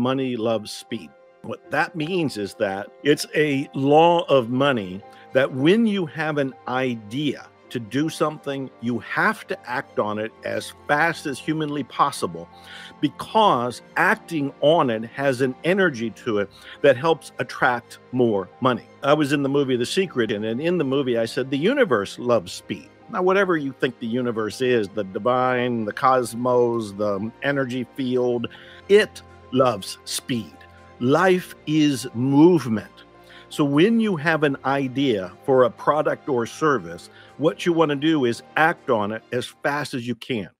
money loves speed. What that means is that it's a law of money that when you have an idea to do something, you have to act on it as fast as humanly possible because acting on it has an energy to it that helps attract more money. I was in the movie The Secret, and in the movie, I said, The universe loves speed. Now, whatever you think the universe is, the divine, the cosmos, the energy field, it loves speed. Life is movement. So, when you have an idea for a product or service, what you want to do is act on it as fast as you can.